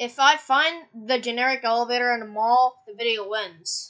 if I find the generic elevator in a mall, the video wins.